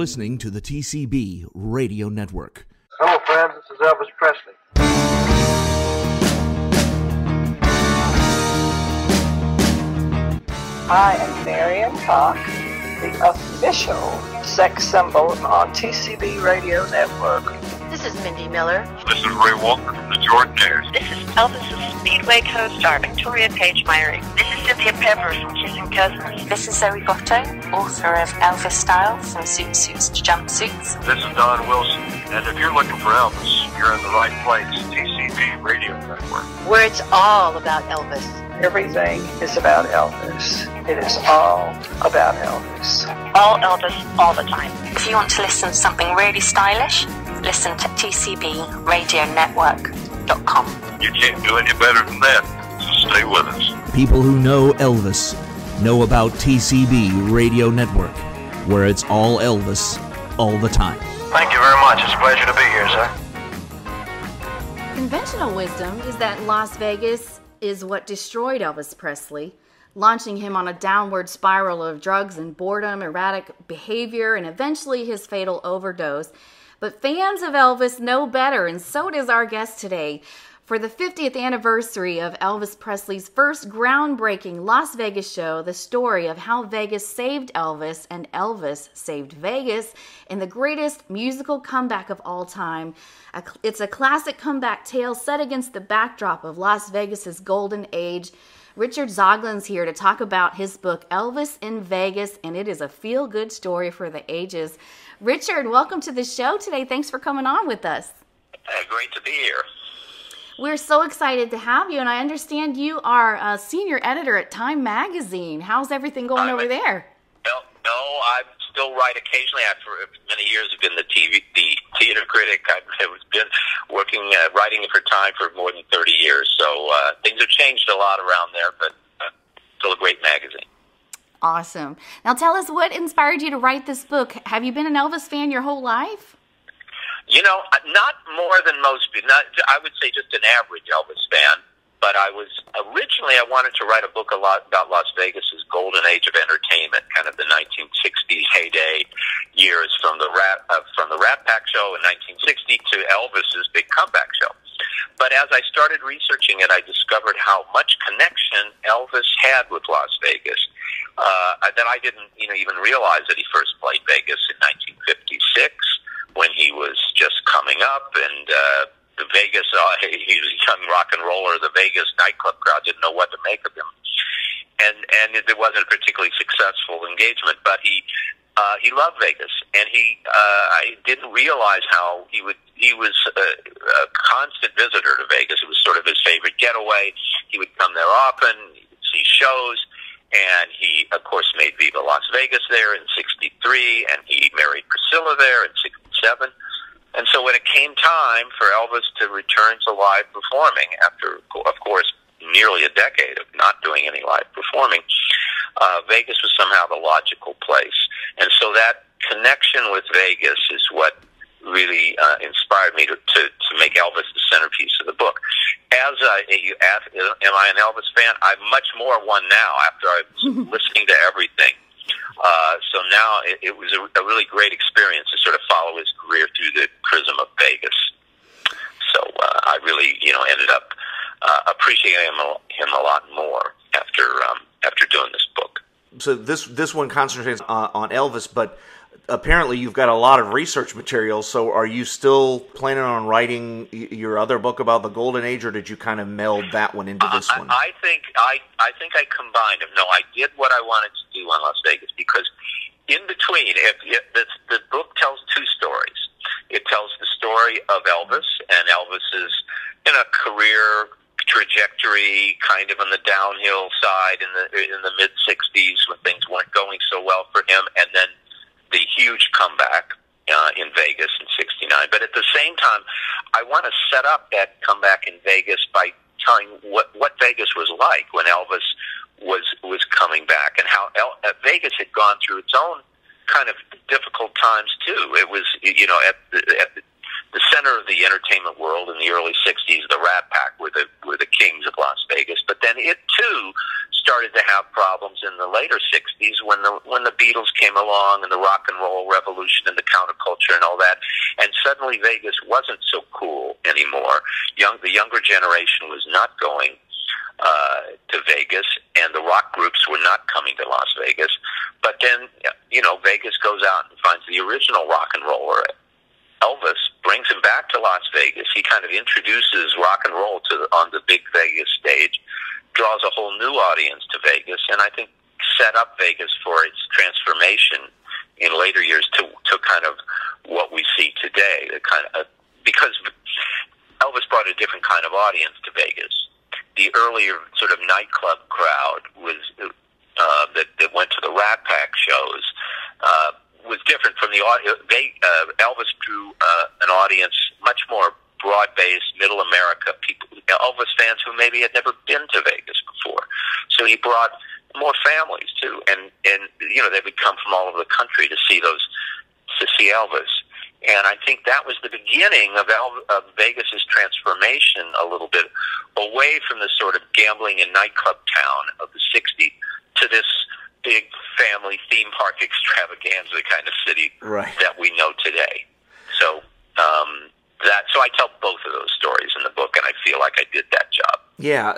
listening to the TCB Radio Network. Hello, friends. This is Elvis Presley. I am Marion Cox, the official sex symbol on TCB Radio Network. This is Mindi Miller. This is Ray Walker from the Jordanaires. This is Elvis's Speedway co-star Victoria Paige Meyerink. This is Cynthia Pepper from Kissing Cousins. This is Zoey Goto, author of Elvis Style, from Zoot Suits to Jumpsuits. This is Don Wilson, and if you're looking for Elvis, you're in the right place. TCB Radio Network. Where it's all about Elvis. Everything is about Elvis. It is all about Elvis. All Elvis, all the time. If you want to listen to something really stylish, listen to tcbradionetwork.com. You can't do any better than that, so stay with us. People who know Elvis know about TCB Radio Network, where it's all Elvis all the time. Thank you very much. It's a pleasure to be here, sir. Conventional wisdom is that Las Vegas is what destroyed Elvis Presley, launching him on a downward spiral of drugs and boredom, erratic behavior, and eventually his fatal overdose. But fans of Elvis know better, and so does our guest today. For the 50th anniversary of Elvis Presley's first groundbreaking Las Vegas show, the story of how Vegas saved Elvis and Elvis saved Vegas in the greatest musical comeback of all time. It's a classic comeback tale set against the backdrop of Las Vegas's golden age. Richard Zoglin's here to talk about his book, Elvis in Vegas, and it is a feel good story for the ages. Richard, welcome to the show today. Thanks for coming on with us. Uh, great to be here. We're so excited to have you, and I understand you are a senior editor at Time Magazine. How's everything going I'm over a- there? No, no, I still write occasionally. For many years I've been the TV, the theater critic. I've been working, uh, writing for Time for more than thirty years. So uh, things have changed a lot around there, but uh, still a great magazine. Awesome. Now tell us what inspired you to write this book. Have you been an Elvis fan your whole life? You know, uh, not more than most people. Not, I would say just an average Elvis fan. But I was originally I wanted to write a book a lot about Las Vegas's golden age of entertainment, kind of the 1960s heyday years from the Rat uh, from the Rat Pack show in 1960 to Elvis's big comeback show. But as I started researching it, I discovered how much connection Elvis had with Las Vegas uh, that I didn't, you know, even realize that he first played Vegas in 1956 when he was just coming up and. Uh, the Vegas, uh, he, was a young rock and roller. The Vegas nightclub crowd didn't know what to make of him, and and it, wasn't a particularly successful engagement. But he uh, he loved Vegas, and he uh, I didn't realize how he would he was a, a constant visitor to Vegas. It was sort of his favorite getaway. He would come there often, he would see shows, and he of course made Viva Las Vegas there in '63, and he married Priscilla there in '67. And so when it came time for Elvis to return to live performing after, of course, nearly a decade of not doing any live performing, uh, Vegas was somehow the logical place. And so that connection with Vegas is what really uh, inspired me to, to, to make Elvis the centerpiece of the book. As uh, you asked, am I an Elvis fan? I'm much more one now after I was listening to everything. Uh, so now it, it was a, a really great experience to sort of follow his career through the prism of Vegas. So uh, I really, you know, ended up uh, appreciating him a, him a lot more after um, after doing this book. So this this one concentrates on, on Elvis, but apparently you've got a lot of research material. So are you still planning on writing your other book about the Golden Age, or did you kind of meld that one into this one? I, think I I think I combined them. No, I did what I wanted to do on Las Vegas because in between, if, if the, the book tells two stories. It tells the story of Elvis and Elvis's you know career trajectory, kind of on the downhill side in the in the mid '60s when things weren't going so well for him, and then the huge comeback uh, in Vegas in '69. But at the same time, I want to set up that comeback in Vegas by telling what what Vegas was like when Elvis was was coming back, and how El- uh, Vegas had gone through its own kind of difficult times too. It was you know at the, at the the center of the entertainment world in the early '60s, the Rat Pack were the were the kings of Las Vegas. But then it too started to have problems in the later '60s when the when the Beatles came along and the rock and roll revolution and the counterculture and all that, and suddenly Vegas wasn't so cool anymore. Young the younger generation was not going uh, to Vegas, and the rock groups were not coming to Las Vegas. But then, you know, Vegas goes out and finds the original rock and roller, Elvis, brings him back to Las Vegas. He kind of introduces rock and roll to the, on the big Vegas stage, draws a whole new audience to Vegas, and I think set up Vegas for its transformation in later years to to kind of what we see today. The kind of because Elvis brought a different kind of audience to Vegas the earlier sort of nightclub crowd was uh, that that went to the Rat Pack shows uh, was different from the audience. They uh, Elvis drew uh, an audience much more broad-based, middle America people, Elvis fans who maybe had never been to Vegas before. So he brought more families too, and and you know they would come from all over the country to see those to see Elvis. And I think that was the beginning of, El- of Vegas's transformation a little bit away from the sort of gambling and nightclub town of the 60s to this big family theme park extravaganza kind of city right. that we know today. So um, that so I tell both of those stories in the book, and I feel like I did that job. Yeah.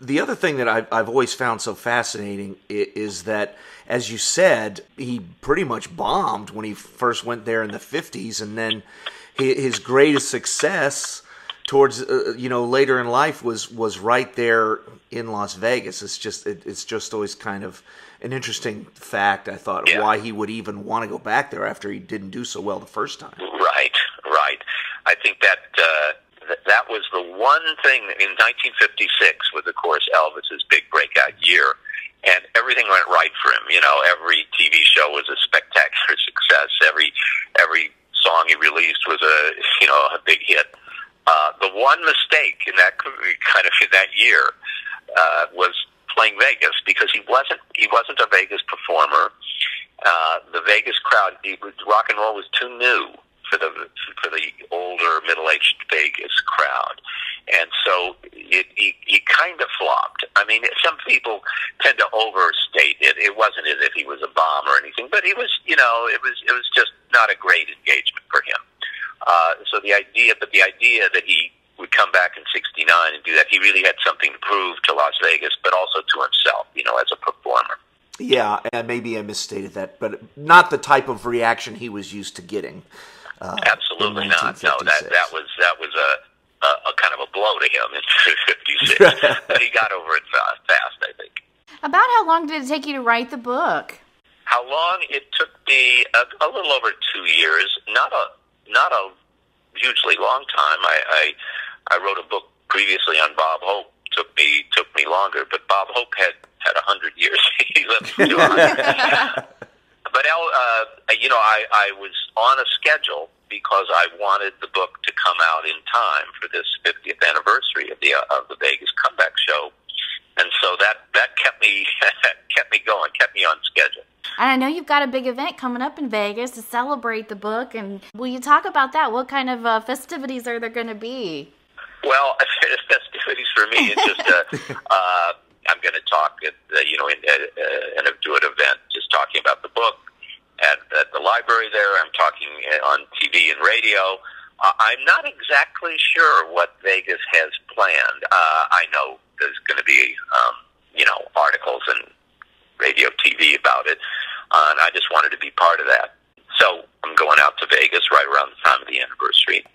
The other thing that I've, I've always found so fascinating is that as you said, he pretty much bombed when he first went there in the 50s, and then his greatest success towards uh, you know later in life was was right there in Las Vegas. It's just it, it's just always kind of an interesting fact. I thought yeah. why he would even want to go back there after he didn't do so well the first time. Right, right. I think that. Uh, that was the one thing in 1956 was, of course, Elvis's big breakout year and everything went right for him. You know, every TV show was a spectacular success. Every every song he released was a you know a big hit. Uh, the one mistake in that kind of in that year uh, was playing Vegas because he wasn't he wasn't a Vegas performer. Uh, the Vegas crowd, he, rock and roll was too new for the for the older middle aged Vegas crowd, and so it, he he kind of flopped. I mean, some people tend to overstate it. It wasn't as if he was a bomb or anything, but he was. You know, it was it was just not a great engagement for him. Uh, so the idea, but the idea that he would come back in '69 and do that, he really had something to prove to Las Vegas, but also to himself. You know, as a performer. Yeah, and maybe I misstated that, but not the type of reaction he was used to getting. Uh, Absolutely not. No, that that was that was a, a, a kind of a blow to him in '56, but he got over it fast, fast, I think. About how long did it take you to write the book? How long it took me? A, a little over two years. Not a not a hugely long time. I I, I wrote a book previously on Bob Hope. Took me took me longer, but Bob Hope had had a hundred years. he lived to but El, uh, you know, I, I was on a schedule because I wanted the book to come out in time for this 50th anniversary of the uh, of the Vegas comeback show, and so that that kept me kept me going, kept me on schedule. And I know you've got a big event coming up in Vegas to celebrate the book. And will you talk about that? What kind of uh, festivities are there going to be? Well, festivities for me, it's just uh, uh, I'm going to talk at uh, you know in, uh, in a, do an event just talking about the book at, at the library there. I'm talking on TV and radio. Uh, I'm not exactly sure what Vegas has planned. Uh, I know there's going to be, um, you know, articles and radio, TV about it, uh, and I just wanted to be part of that. So I'm going out to Vegas right around the time of the anniversary.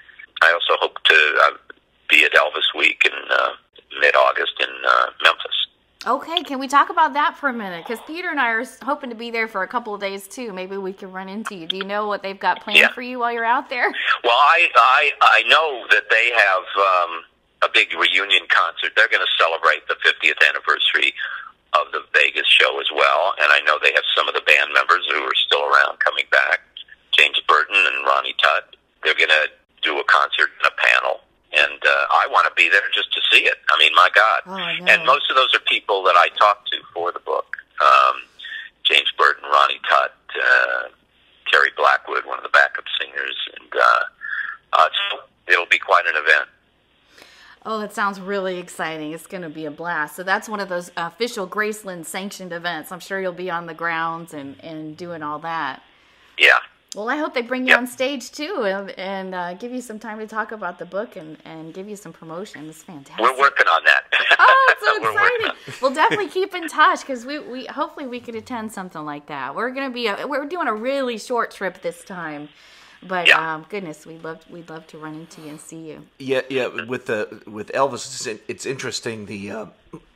I also hope to uh, be at Elvis Week in uh, mid-August in uh, Memphis. Okay, can we talk about that for a minute? Because Peter and I are hoping to be there for a couple of days too. Maybe we can run into you. Do you know what they've got planned yeah. for you while you're out there? Well, I I I know that they have um, a big reunion concert. They're going to celebrate the 50th anniversary of the Vegas show as well, and I know they have some of the band members who are still around coming back. James Burton and Ronnie Tutt. They're going to do a concert and a panel and uh, I want to be there just to see it. I mean, my God! Oh, no. And most of those are people that I talked to for the book: um, James Burton, Ronnie Tutt, uh, Terry Blackwood, one of the backup singers, and uh, uh, so it'll be quite an event. Oh, that sounds really exciting. It's going to be a blast. So that's one of those official Graceland sanctioned events. I'm sure you'll be on the grounds and, and doing all that. Yeah. Well, I hope they bring you yep. on stage too and, and uh, give you some time to talk about the book and, and give you some promotion. It's fantastic. We're working on that. oh, it's so exciting! we'll definitely keep in touch because we, we hopefully we could attend something like that. We're gonna be a, we're doing a really short trip this time. But yeah. um, goodness, we'd love we'd love to run into you and see you. Yeah, yeah. With the with Elvis, it's, it's interesting. The uh,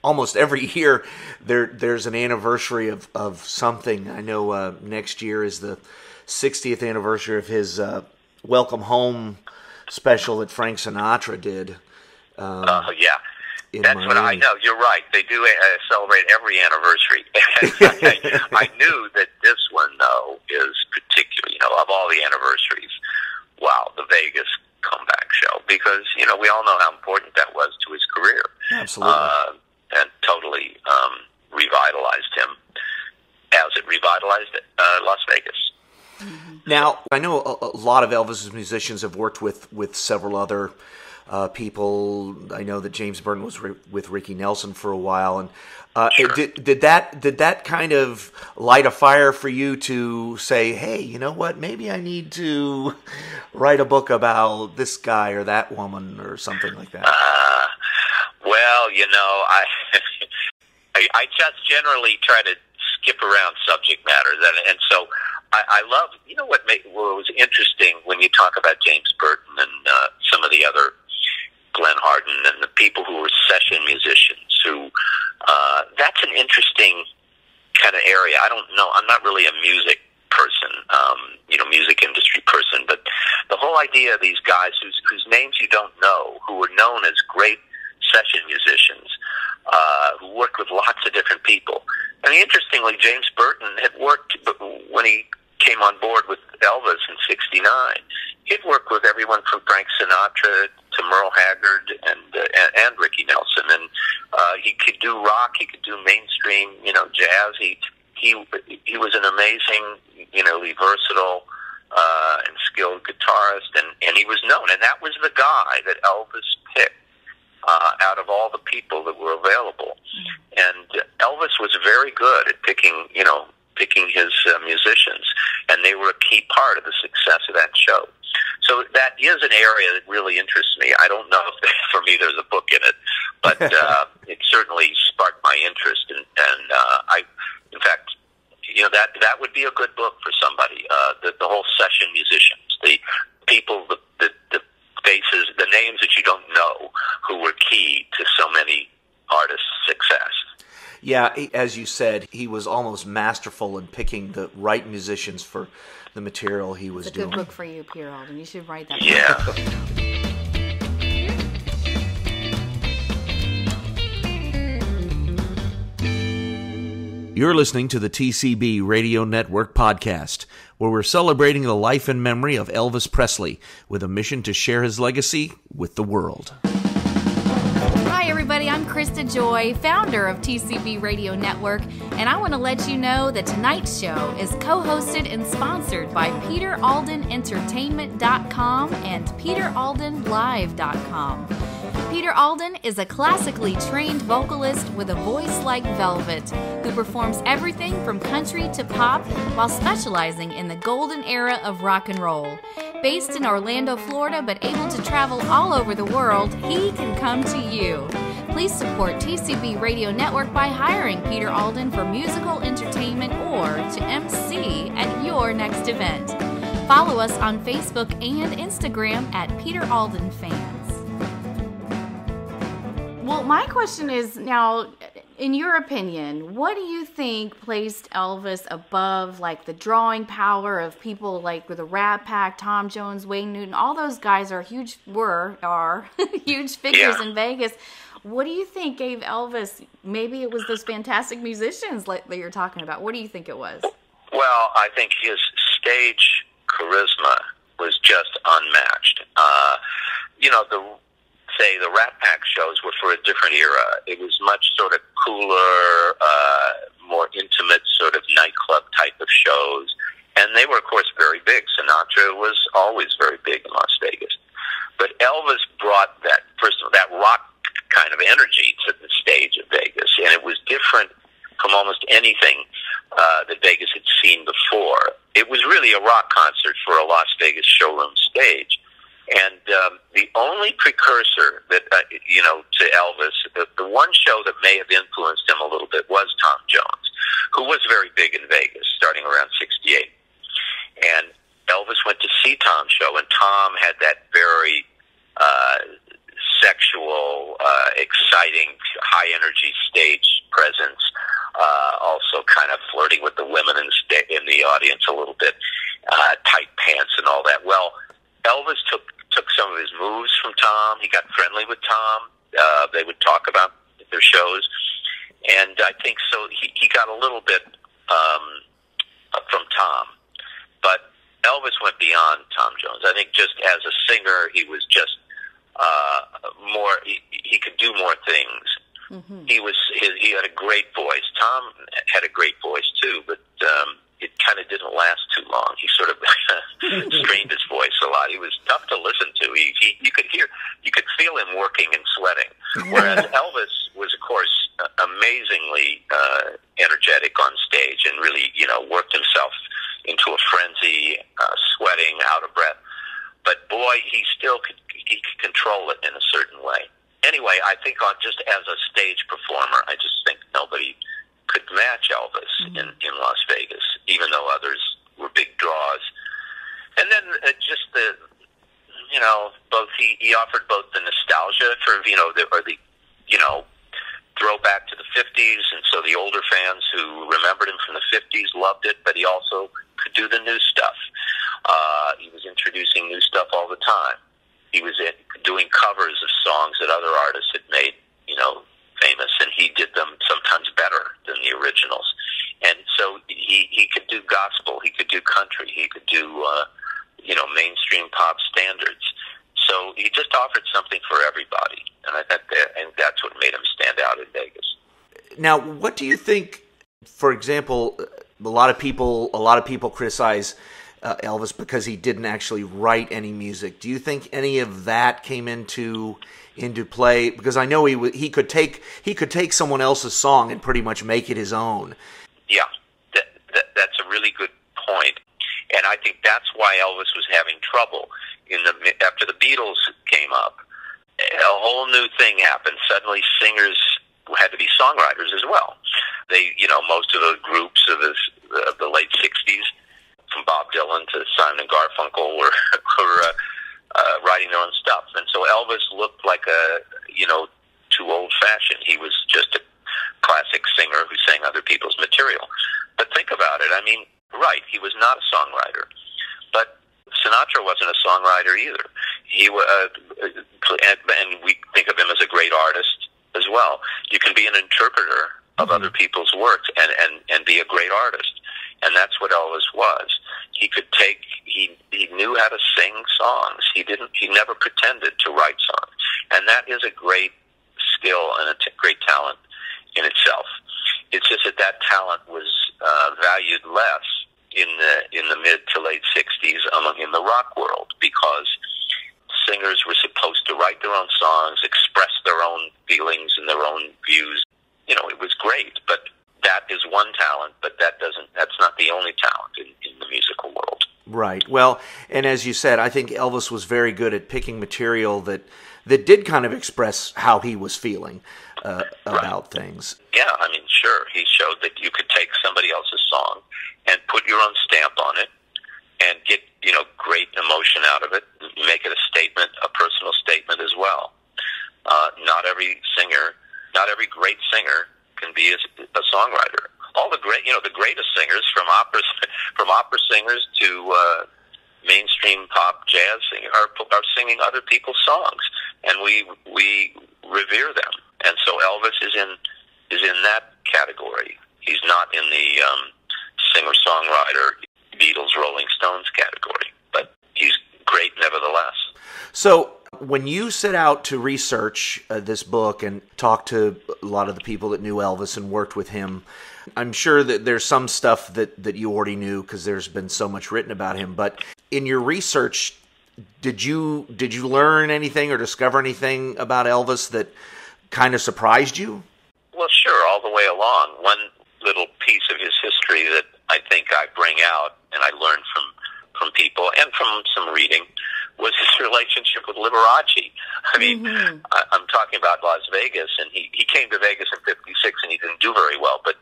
almost every year there there's an anniversary of of something. I know uh, next year is the 60th anniversary of his uh, Welcome Home special that Frank Sinatra did. Um, uh, yeah. That's Miami. what I know. You're right. They do uh, celebrate every anniversary. I, knew that this one, though, is particular. You know, of all the anniversaries, wow, the Vegas comeback show, because you know we all know how important that was to his career. Absolutely, uh, and totally um, revitalized him, as it revitalized uh, Las Vegas. Now, I know a, a, lot of Elvis's musicians have worked with with several other uh, people. I know that James Burton was re- with Ricky Nelson for a while, and uh, sure. did did that did that kind of light a fire for you to say, hey, you know what? Maybe I need to write a book about this guy or that woman or something like that. Uh, well, you know, I, I I just generally try to skip around subject matters, and and so I, I love, you know, what, made, what was interesting when you talk about James Burton and uh, some of the other Glenn Hardin and the people who were session musicians who, uh, that's an interesting kind of area. I don't know. I'm not really a music person, um, you know, music industry person, but the whole idea of these guys whose, whose names you don't know, who were known as great session musicians, uh, who worked with lots of different people. Mean, interestingly, James Burton had worked when he came on board with Elvis in '69. He'd worked with everyone from Frank Sinatra to Merle Haggard and uh, and, and Ricky Nelson, and uh, he could do rock, he could do mainstream, you know, jazz. He he he was an amazing, you know, versatile uh, and skilled guitarist, and and he was known, and that was the guy that Elvis picked. Uh, out of all the people that were available, and Elvis was very good at picking, you know, picking his uh, musicians, and they were a key part of the success of that show. So that is an area that really interests me. I don't know if for me there's a book in it, but uh, it certainly sparked my interest, and, and uh, I, in fact, you know that that would be a good book for somebody. Uh, the, the whole session musicians, the people, the, the the faces, the names that you don't know, who were key to so many artists' success. Yeah, as you said, he was almost masterful in picking the right musicians for the material he was it's a doing. good book for you, Peter Alden. You should write that. Yeah. You're listening to the TCB Radio Network podcast, where we're celebrating the life and memory of Elvis Presley with a mission to share his legacy with the world Hi, everybody. I'm Krista Joy, founder of TCB Radio Network, and I want to let you know that tonight's show is co hosted and sponsored by PeterAldenEntertainment.com and PeterAldenLive.com. Peter Alden is a classically trained vocalist with a voice like velvet who performs everything from country to pop while specializing in the golden era of rock and roll. Based in Orlando, Florida, but able to travel all over the world, he can come to you. Please support TCB Radio Network by hiring Peter Alden for musical entertainment or to MC at your next event. Follow us on Facebook and Instagram at Peter Alden Fans. Well, my question is now, in your opinion, what do you think placed Elvis above like the drawing power of people like the Rat Pack, Tom Jones, Wayne Newton? All those guys are huge, were, are huge figures yeah. in Vegas. What do you think gave Elvis? Maybe it was those fantastic musicians like that you're talking about. What do you think it was? Well, I think his stage charisma was just unmatched. Uh, you know, the say the Rat Pack shows were for a different era. It was much sort of cooler, uh, more intimate sort of nightclub type of shows. And they were, of course, very big. Sinatra was always very big in Las Vegas. But Elvis brought that first of all, that rock kind of energy to the stage of Vegas, and it was different from almost anything uh, that Vegas had seen before. It was really a rock concert for a Las Vegas showroom stage. And um, the only precursor that, uh, you know, to Elvis, the, the one show that may have influenced him a little bit was Tom Jones, who was very big in Vegas starting around 68. And Elvis went to see Tom's show, and Tom had that very uh, sexual, uh, exciting, high energy stage presence. Uh, also, kind of flirting with the women in, sta- in the audience a little bit, uh, tight pants and all that. Well, Elvis took took some of his moves from Tom. He got friendly with Tom. Uh, they would talk about their shows, and I think so. He he got a little bit um, from Tom, but Elvis went beyond Tom Jones. I think just as a singer, he was just uh, more. He, he could do more things. Mm-hmm. He was. His, he had a great voice. Tom had a great voice too, but um, it kind of didn't last too long. He sort of strained his voice a lot. He was tough to listen to. He, he you could hear, you could feel him working and sweating. Whereas Elvis was, of course, amazingly uh, energetic on stage and really, you know, worked himself into a frenzy, uh, sweating, out of breath. But boy, he still could he could control it in a certain way. Anyway, I think on just as a stage performer, I just think nobody could match Elvis mm-hmm. in, in Las Vegas, even though others were big draws. And then uh, just the, you know, both he, he offered both the nostalgia for you know the or the, you know, throwback to the '50s, and so the older fans who remembered him from the '50s loved it. But he also could do the new stuff. Uh, he was introducing new stuff all the time. He was in, doing covers of songs that other artists had made, you know, famous, and he did them sometimes better than the originals. And so he he could do gospel, he could do country, he could do uh, you know mainstream pop standards. So something for everybody, and I think that, and that's what made him stand out in Vegas. Now, what do you think? For example, a lot of people a lot of people criticize uh, Elvis because he didn't actually write any music. Do you think any of that came into into play? Because I know he he could take he could take someone else's song and pretty much make it his own. Yeah, that, that, that's a really good point, and I think that's why Elvis was having trouble in the after the Beatles came up. A whole new thing happened. Suddenly, singers had to be songwriters as well. They, you know, most of the groups of the, of the late '60s from Bob Dylan to Simon and Garfunkel were were uh, uh, writing their own stuff, and so Elvis looked like a you know too old fashioned. He was just a classic singer who sang other people's material. But think about it. I mean, right? He was not a songwriter, but Sinatra wasn't a songwriter either. He uh, and, and we think of him as a great artist as well. You can be an interpreter of mm-hmm. other people's works and, and, and be a great artist. And that's what Elvis was. He could take, he, he knew how to sing songs. He didn't, he never pretended to write songs. And that is a great skill and a t- great talent in itself. It's just that that talent was uh, valued less in the in the mid to late '60s among in the rock world because singers were supposed to write their own songs, express their own feelings and their own views. You know, it was great, but that is one talent, but that doesn't. That's not the only talent in, in the musical world. Right. Well, and as you said, I think Elvis was very good at picking material that that did kind of express how he was feeling uh, about right. things. Yeah, I mean, sure. He showed that you could take somebody else's song and put your own stamp on it and get you know great emotion out of it. Make it a statement, a personal statement as well. Uh, not every singer, not every great singer can be a, a songwriter. All the great, you know, the greatest singers from opera, from opera singers to uh, mainstream pop jazz singers are, are singing other people's songs, and we we revere them. And so Elvis is in is in that category. He's not in the um, singer songwriter Beatles, Rolling Stones category, but he's great nevertheless. So, when you set out to research uh, this book and talk to a lot of the people that knew Elvis and worked with him, I'm sure that there's some stuff that, that you already knew because there's been so much written about him. But in your research, did you did you learn anything or discover anything about Elvis that kind of surprised you? Well, sure, all the way along. One little piece of his history that I think I bring out and I learned from from people and from some reading was his relationship with Liberace. I mean, mm-hmm. I, I'm talking about Las Vegas, and he he came to Vegas in '56, and he didn't do very well, but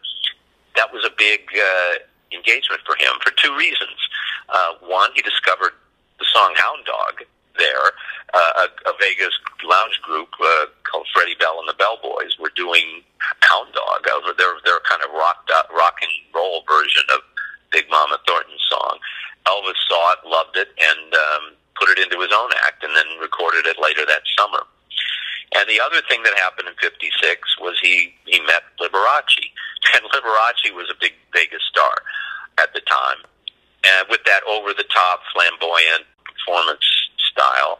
that was a big uh, engagement for him for two reasons. Uh, one, he discovered the song Hound Dog there. Uh, a, a Vegas lounge group uh, called Freddie Bell and the Bellboys were doing Hound Dog over their their kind of rock rock and roll version of Big Mama Thornton's song. Elvis saw it, loved it, and um, put it into his own act, and then recorded it later that summer. And the other thing that happened in '56 was he he met Liberace, and Liberace was a big Vegas star at the time, and with that over the top, flamboyant performance style,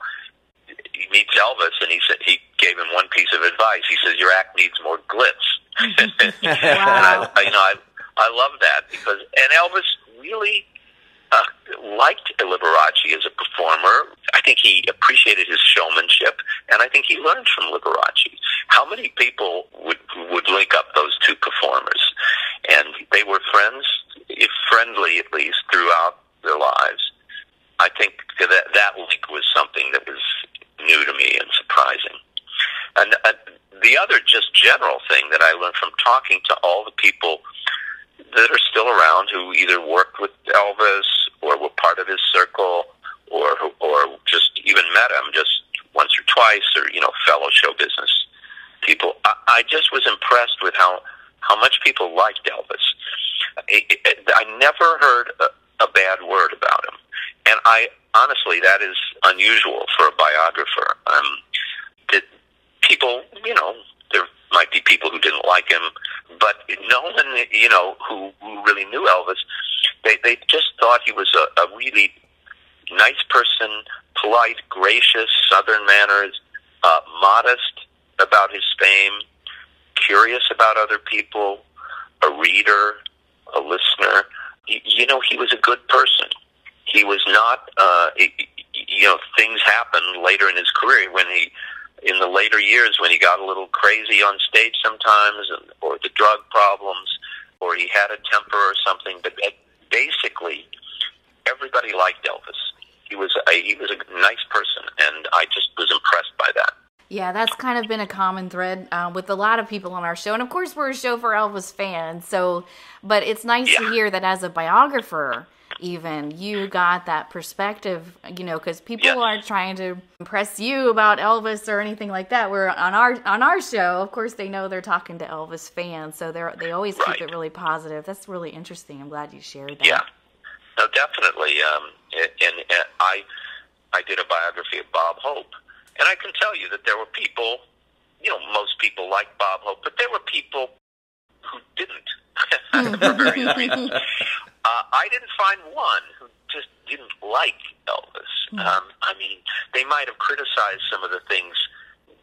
he meets Elvis, and he said he gave him one piece of advice. He says, "Your act needs more glitz." wow. and I, you know, I I love that because and Elvis really uh, liked Liberace as a performer. I think he appreciated his showmanship, and I think he learned from Liberace. How many people would would link up those two performers? And they were friends, if friendly at least, throughout their lives. I think that that link was something that was new to me and surprising. And uh, the other just general thing that I learned from talking to all the people that are still around who either worked with Elvis or were part of his circle or or just even met him just once or twice or you know fellow show business people. I, I just was impressed with how how much liked Elvis. I, I never heard a, a bad word about him, and I honestly that is unusual for a biographer. Um, that people, you know, there might be people who didn't like him, but no one, you know, who, who really knew Elvis, they they just thought he was a, a really nice person, polite, gracious, Southern manners, uh, modest about his fame, curious about other people, a reader, a listener. You know, he was a good person. He was not, uh, you know, things happened later in his career when he in the later years when he got a little crazy on stage sometimes, or the drug problems, or he had a temper or something. But basically, everybody liked Elvis. He was a, he was a nice person, and I just was impressed by that. Yeah, that's kind of been a common thread uh, with a lot of people on our show, and of course, we're a show for Elvis fans. So, but it's nice yeah. to hear that as a biographer even you got that perspective you know because people yes. aren't trying to impress you about elvis or anything like that we're on our on our show of course they know they're talking to elvis fans so they're they always right. keep it really positive that's really interesting i'm glad you shared that yeah no definitely um and, and i i did a biography of bob hope and i can tell you that there were people you know most people like bob hope but there were people who didn't for various reasons. Uh, I didn't find one who just didn't like Elvis. Mm. Um, I mean, they might have criticized some of the things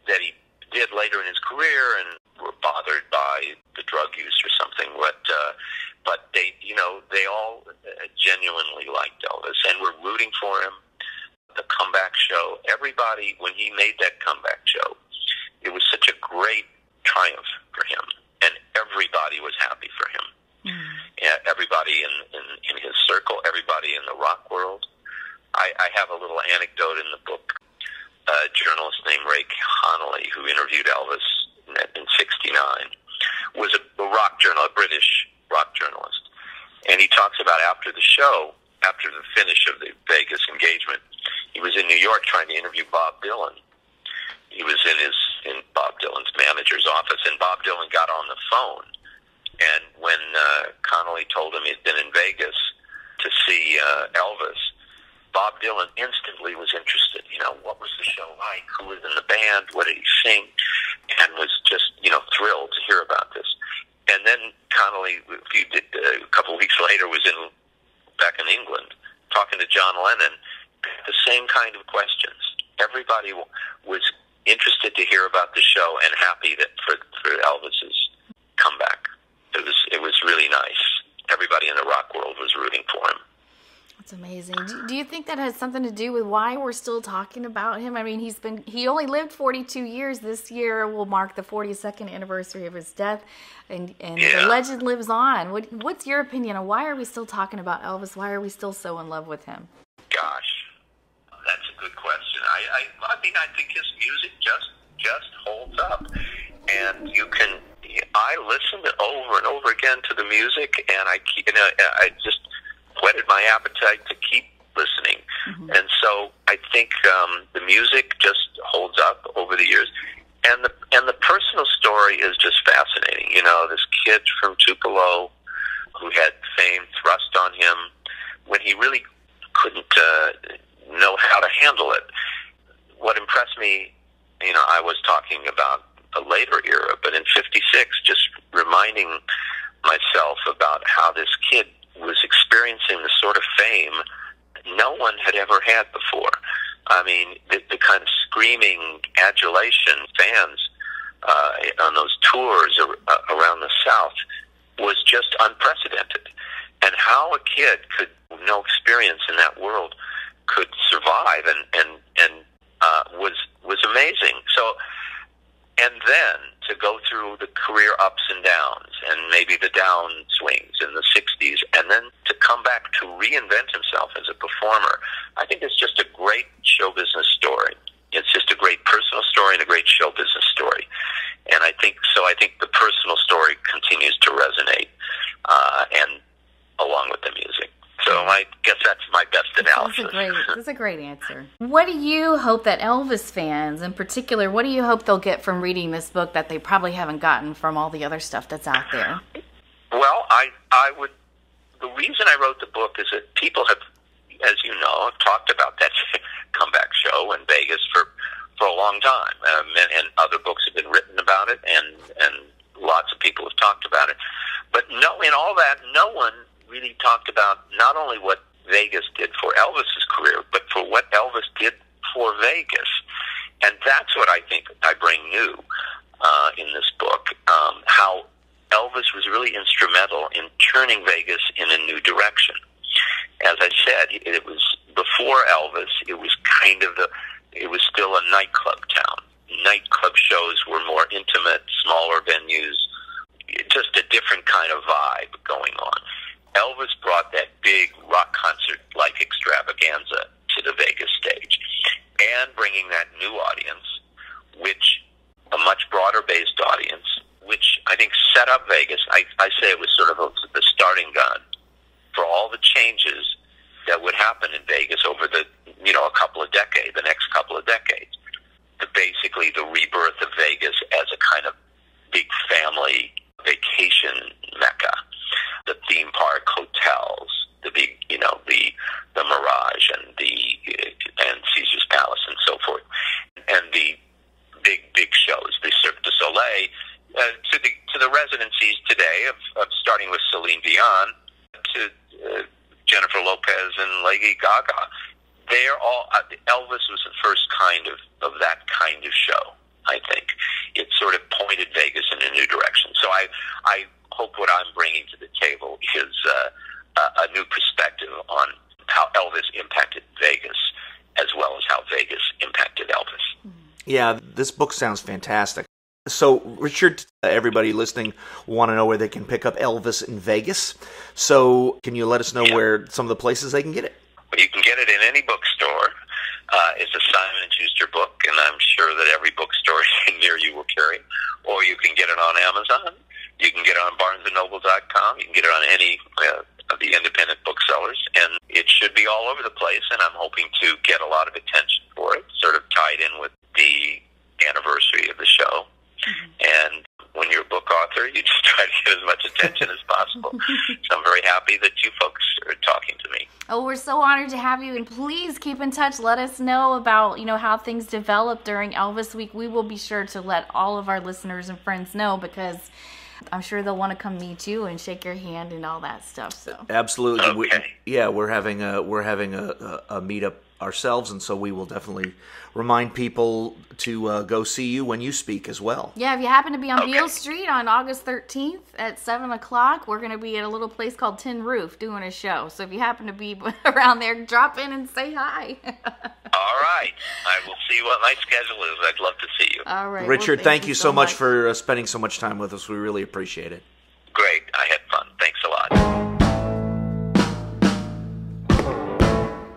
that he did later in his career and were bothered by the drug use or something, but uh, but they, you know, they all uh, genuinely liked Elvis and were rooting for him. The comeback show, everybody when he made that comeback show, it was such a great triumph for him, and everybody was happy for him. Mm. Everybody in, in, in his circle, everybody in the rock world. I, I have a little anecdote in the book. A journalist named Ray Connolly, who interviewed Elvis in '69, was a, a rock journal, a British rock journalist, and he talks about after the show, after the finish of the Vegas engagement, he was in New York trying to interview Bob Dylan. He was in his in Bob Dylan's manager's office, and Bob Dylan got on the phone and when uh, Connolly told him he'd been in Vegas to see uh, Elvis, Bob Dylan instantly was interested. You know, what was the show like? Who was in the band? What did he sing? And was just, you know, thrilled to hear about this. And then Connolly, a, few, uh, a couple of weeks later, was in back in England talking to John Lennon. The same kind of questions. Everybody was interested to hear about the show and happy that for, for Elvis's comeback it was it was really nice. Everybody in the rock world was rooting for him. It's amazing. Do, do, you think that has something to do with why we're still talking about him? I mean, he's been he only lived 42 years. This year will mark the 42nd anniversary of his death, and and yeah. the legend lives on. What what's your opinion on why are we still talking about Elvis? Why are we still so in love with him? Gosh, that's a good question. I I, I mean, I think his music just just holds up, and you can. I listen over and over again to the music, and I keep, you know, I just whetted my appetite to keep listening. Mm-hmm. And so I think um, the music just holds up over the years. And the and the personal story is just fascinating. You know, this kid from Tupelo who had fame thrust on him when he really couldn't uh, know how to handle it. What impressed me, you know, I was talking about a later era, but in '56, just reminding myself about how this kid was experiencing the sort of fame no one had ever had before. I mean, the, the kind of screaming adulation fans uh, on those tours ar- uh, around the South was just unprecedented. And how a kid could, no experience in that world, could survive and and and uh, was was amazing. So, and then to go through the career ups and downs and maybe the down swings in the 60s and then to come back to reinvent himself as a performer. I think it's just a great show business story. It's just a great personal story and a great show business story. And I think so. I think the personal story continues to resonate, uh, and along with the music. So I guess that's my best analysis. That's a great, that's a great answer. What do you hope that Elvis fans, in particular, what do you hope they'll get from reading this book that they probably haven't gotten from all the other stuff that's out there? Well, I I would. Reason I wrote the book is that people have, as you know, have talked about that comeback show in Vegas for for a long time, um, and, and other books have been written about it, and and lots of people have talked about it. But no, in all that, no one really talked about not only what Vegas did for Elvis's career, but for what Elvis did for Vegas. And that's what I think I bring new uh, in this book. Um, how Elvis was really instrumental in turning Vegas in a new direction. As I said, it was before Elvis. It was kind of the. It was still a nightclub shows were more intimate, smaller venues, just a different kind of vibe going on. Elvis brought that big rock concert like extravaganza to the Vegas stage and bringing that new audience, which a much broader based audience, which I think set up Vegas. I, I say it was sort of a, the starting gun for all the changes that would happen in Vegas over the, you know, a couple of decades, the next couple of decades. The, basically the rebirth of Vegas as a kind of big family vacation mecca the theme park hotels, the big, you know, the the Mirage and the and Caesar's Palace and so forth, and the big big shows, the Cirque du Soleil, uh, to the to the residencies today of, of starting with Celine Dion to uh, Jennifer Lopez and Lady Gaga. They're all uh, Elvis was the first kind of of that kind of show. I think it sort of pointed Vegas in a new direction. So I I hope what I'm bringing to the table is uh, a, a new perspective on how Elvis impacted Vegas as well as how Vegas impacted Elvis. Yeah, this book sounds fantastic. So, Richard, everybody listening want to know where they can pick up Elvis in Vegas. So, can you let us know yeah. where some of the places they can get it? Well, you can get it in any bookstore. Uh, it's a Simon and Schuster book, and I'm sure that every bookstore near you will carry. Or you can get it on Amazon. You can get it on BarnesandNoble.com. You can get it on any uh, of the independent booksellers, and it should be all over the place. And I'm hoping to get a lot of attention for it, sort of tied in with the anniversary of the show. Mm-hmm. And when you're a book author, you just try to get as much attention as possible. so I'm very happy that you folks are talking to me. Oh, we're so honored to have you, and please keep in touch. Let us know about you know how things develop during Elvis Week. We will be sure to let all of our listeners and friends know because I'm sure they'll want to come meet you and shake your hand and all that stuff. So absolutely, okay. we, yeah, we're having a we're having a, a, a meetup ourselves, and so we will definitely remind people to uh, go see you when you speak as well. Yeah, if you happen to be on okay. Beale Street on August 13th at 7 o'clock, we're going to be at a little place called Tin Roof doing a show. So if you happen to be around there, drop in and say hi. All right. I will see what my schedule is. I'd love to see you. All right. Richard, well, thank, thank, you so much, much for uh, spending so much time with us. We really appreciate it. Great. I had fun. Thanks a lot.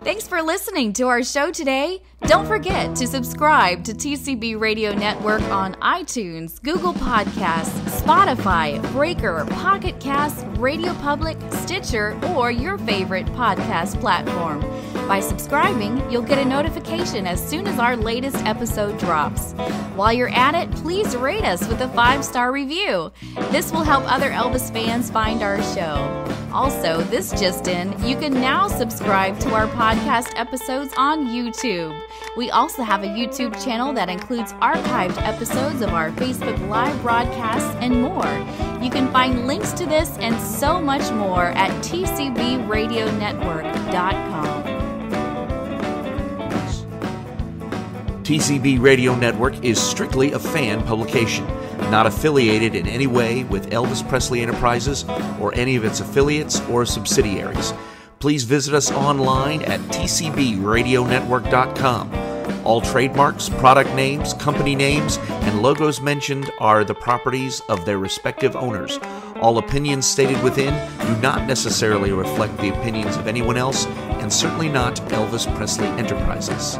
Thanks for listening to our show today. Don't forget to subscribe to TCB Radio Network on iTunes, Google Podcasts, Spotify, Breaker, Pocket Cast, Radio Public, Stitcher, or your favorite podcast platform. By subscribing, you'll get a notification as soon as our latest episode drops. While you're at it, please rate us with a five star review. This will help other Elvis fans find our show. Also, this just in, you can now subscribe to our podcast episodes on YouTube. We also have a YouTube channel that includes archived episodes of our Facebook Live broadcasts and more. You can find links to this and so much more at tcbradionetwork.com. TCB Radio Network is strictly a fan publication not affiliated in any way with Elvis Presley Enterprises or any of its affiliates or subsidiaries. Please visit us online at tcbradionetwork.com. All trademarks, product names, company names, and logos mentioned are the properties of their respective owners. All opinions stated within do not necessarily reflect the opinions of anyone else, and certainly not Elvis Presley Enterprises.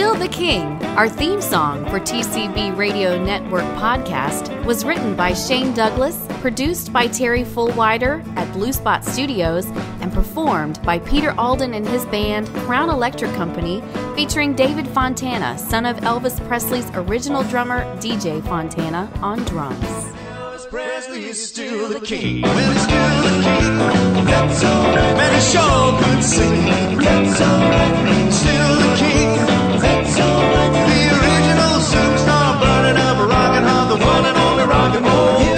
Still the King, our theme song for TCB Radio Network podcast, was written by Shane Douglas, produced by Terry Fullwider at Blue Spot Studios, and performed by Peter Alden and his band Crown Electric Company, featuring David Fontana, son of Elvis Presley's original drummer DJ Fontana, on drums. Presley is still the king. Well, he's still the king. That's alright. Man, he sure could sing. That's alright. Still the king. That's alright. The original superstar, burning up, rocking hard, the one and only rock and roll.